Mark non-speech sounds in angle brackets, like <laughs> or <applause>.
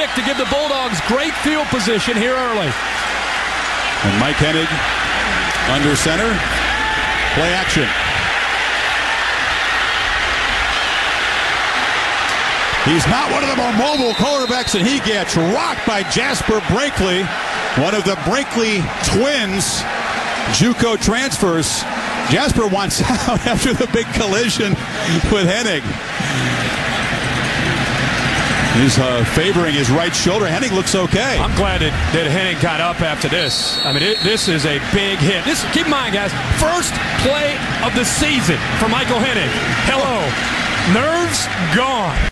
pick to give the Bulldogs great field position here early. And Mike Henig under center. Play action. He's not one of the more mobile quarterbacks, and he gets rocked by Jasper Brinkley, one of the Brinkley twins. JUCO transfers. Jasper wants <laughs> out after the big collision with Henig. He's uh, favoring his right shoulder. Henig looks okay. I'm glad that, that Henig got up after this. I mean, it, this is a big hit. This, keep in mind, guys, first play of the season for Michael Henig. Hello. Nerves gone.